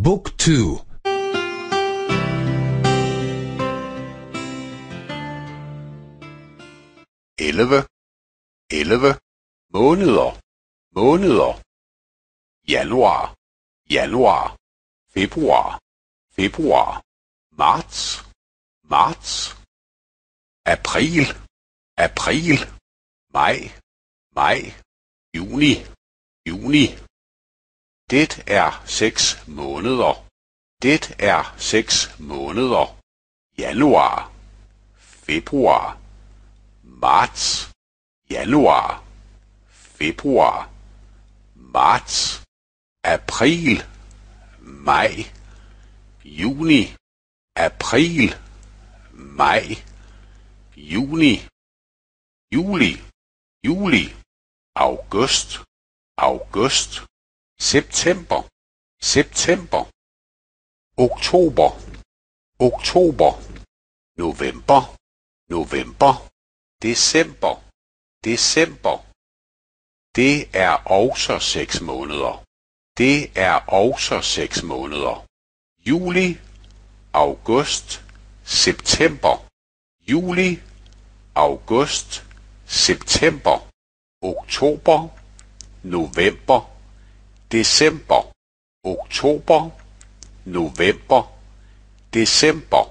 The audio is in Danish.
Book 2 11, 11 måneder, måneder. Januar, januar, februar, februar, marts, marts, april, april, maj, maj, juni, juni. Det er seks måneder. Det er seks måneder. Januar, februar, marts, januar, februar, marts, april, maj, juni, april, maj, juni, juli, juli, august, august, september, september, oktober, oktober, november, november, december, december. Det er også seks måneder. Det er også seks måneder. Juli, august, september. Juli, august, september. Oktober, november, december. Oktober, november, december.